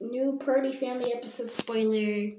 new Purdy family episode spoiler.